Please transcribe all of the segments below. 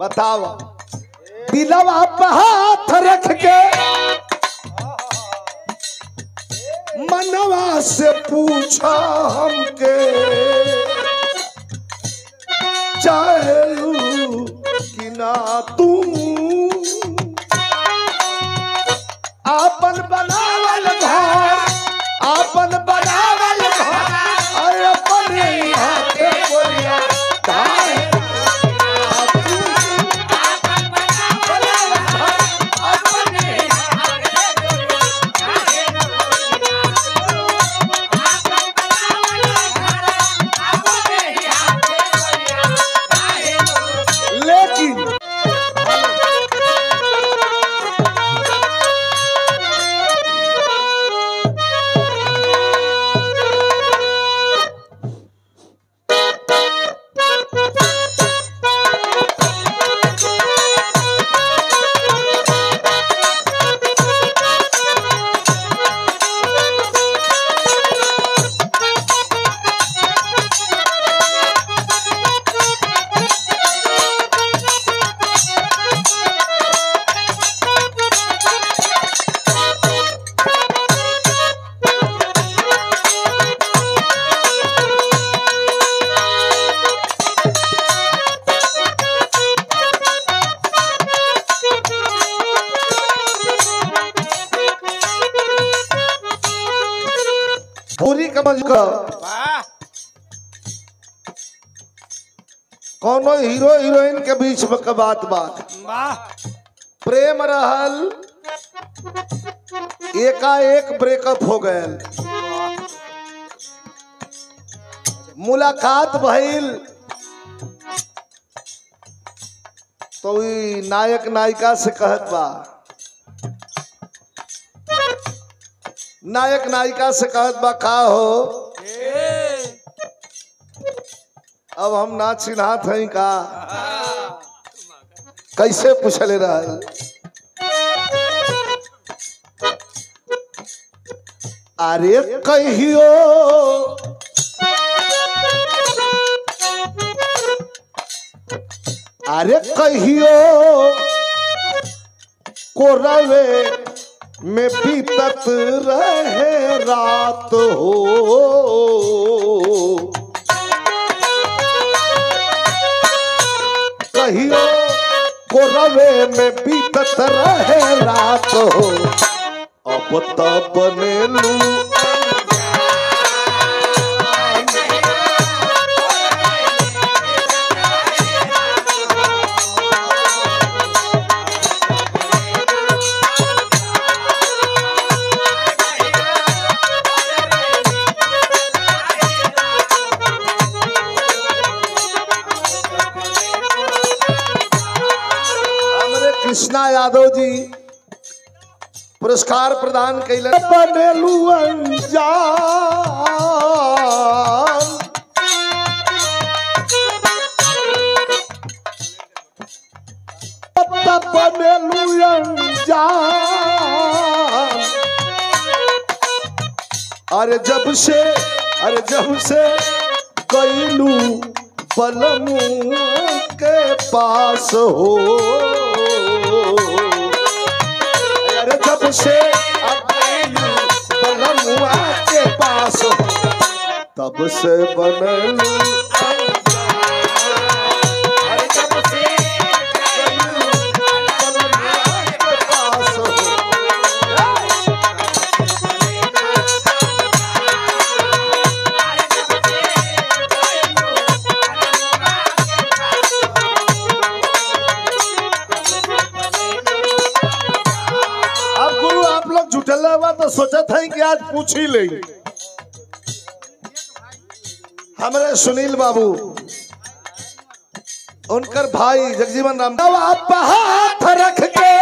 बताओ। दिलवा हाथ रख के मनवा से पूछा हमके, चाहे कि ना तू। आपन बनावल कोनो हीरो हीरोइन के बीच में के बात बात। प्रेम रहल एकाएक ब्रेकअप हो गए मुलाकात भइल। तो नायक नायिका से कहत बा नायक नायिका से कहत बा, का हो? अब हम ना चिन्हात हई का? कैसे पूछले रहल अरे कहियो अरे कहियो को रवे में बीतत रहे रात हो। कहियो को रवे में बीतत रहे रात हो। अब तब बनेलू हमरे पुरस्कार प्रदान अरे जब से अरे जब से कैलू बलमू के पास हो। से कैलू बलमुआ के पास हो तब से बनलू आज पूछ ही ले। हमारे सुनील बाबू, उनकर भाई जगजीवन राम। आप हाथ रख के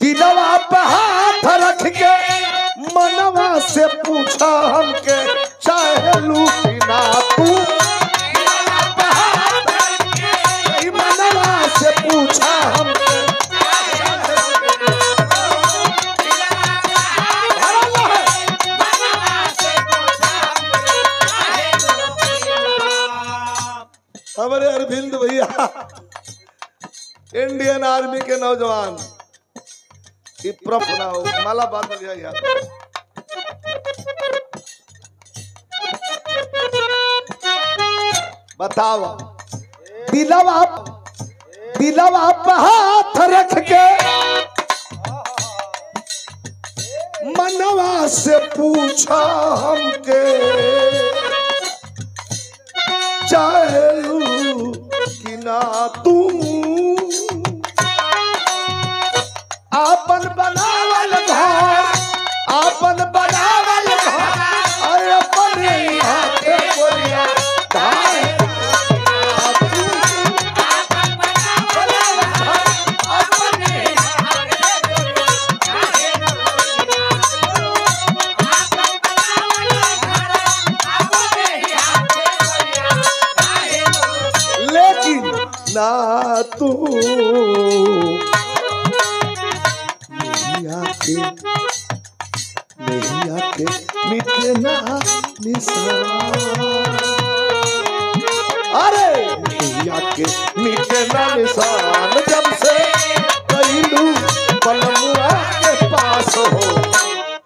दिलवा पे हाथ रख के मनवा से पूछा हमके, चाहे लूटी अरविंद भैया। इंडियन आर्मी के नौजवान। ना हो, माला बात यार। बताओ दिलवा दिलवा पे हाथ रख के मनवा से पूछा हमके चाहलू तुम आपन बनावल ना तू। आके नहीं आके निशान। अरे नहीं आके मिटना निशान। जब से कैलू पलमुआ के पास हो,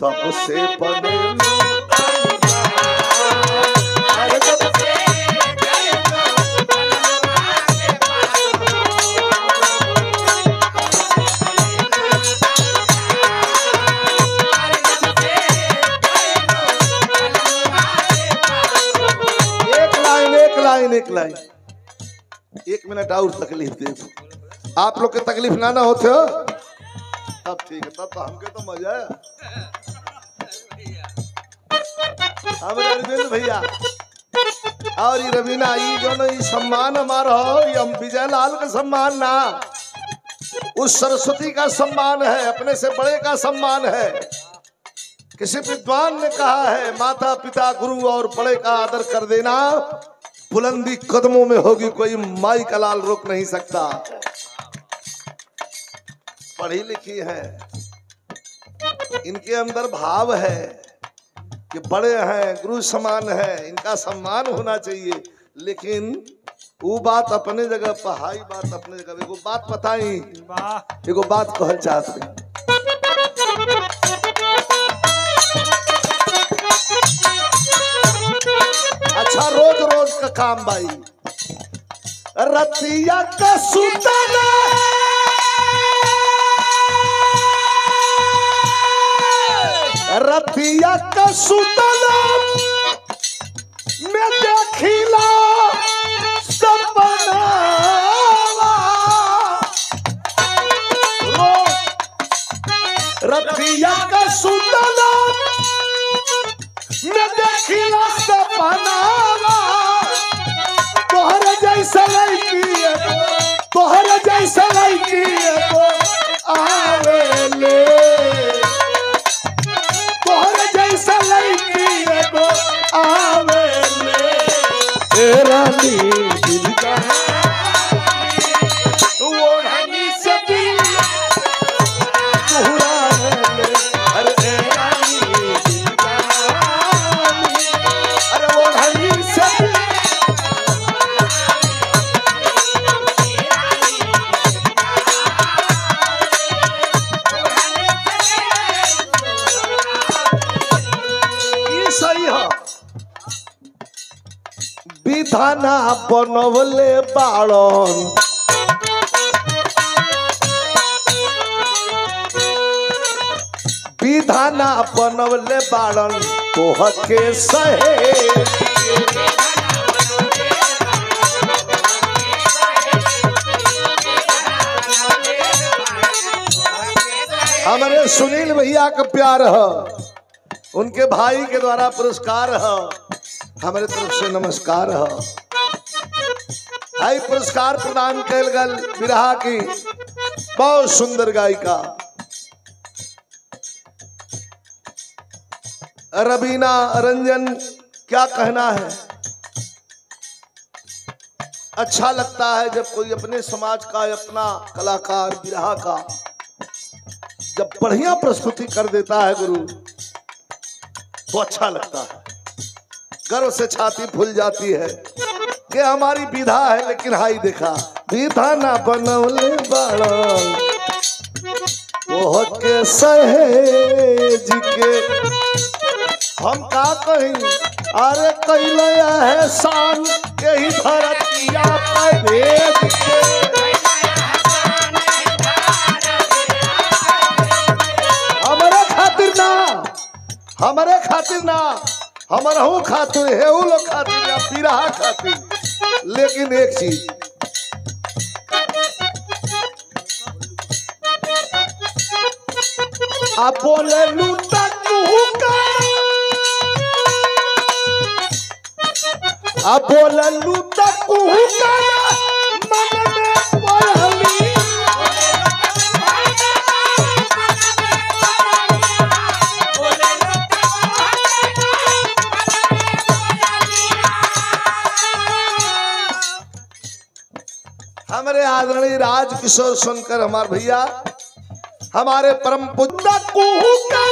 तब से बने लाइन एक लाइन एक मिनट और तकलीफ़ दे। आप लोग के तकलीफ़ ना ना होते हो। तब ठीक है, तब तो हमके तो मज़ा है। अरविंद भैया, और ये रवीना, ये जो ना ये सम्मान हमारा हो, ये हम विजय लाल का सम्मान ना। उस सरस्वती का सम्मान है, अपने से बड़े का सम्मान है। किसी विद्वान ने कहा है माता पिता गुरु और बड़े का आदर कर देना। बुलंदी कदमों में होगी कोई माई का लाल रोक नहीं सकता। पढ़ी लिखी है। इनके अंदर भाव है कि बड़े हैं गुरु समान है इनका सम्मान होना चाहिए। लेकिन वो बात अपने जगह पहाई बात अपने जगह एगो बात बताई। एगो बात कहल चाहत अच्छा रोज रोज का काम भाई। रतिया का सुतला रतिया का सुतला मैं देखिला सपना। रतिया का सुतला विधाना बनवले बाड़न विधाना बनवले बाड़न तोहके सहे। हमारे सुनील भैया का प्यार है, उनके भाई के द्वारा पुरस्कार है। हमारे तरफ़ से नमस्कार है। आई पुरस्कार प्रदान कल गल विरहा की बहुत सुंदर गायिका। रबीना रंजन, क्या कहना है? अच्छा लगता है जब कोई अपने समाज का, अपना कलाकार विरहा का जब बढ़िया प्रस्तुति कर देता है गुरु तो अच्छा लगता है। गर्व से छाती फूल जाती है। के हमारी विधा है, लेकिन हाई देखा, विधा ना बनौले ओह के सहेज के हम का कही, अरे कैले है शान, यही धरतिया भेज के। हमारे खातिर ना, हमारे खातिर ना हमारहू खातिर हेऊ लोग खातिर या पीराहा खातिर। लेकिन एक चीज़। बोले लूटा तू बोले लूटा तू हमारे राज किशोर सुनकर हमारे भैया हमारे परम पुत्र कुहू का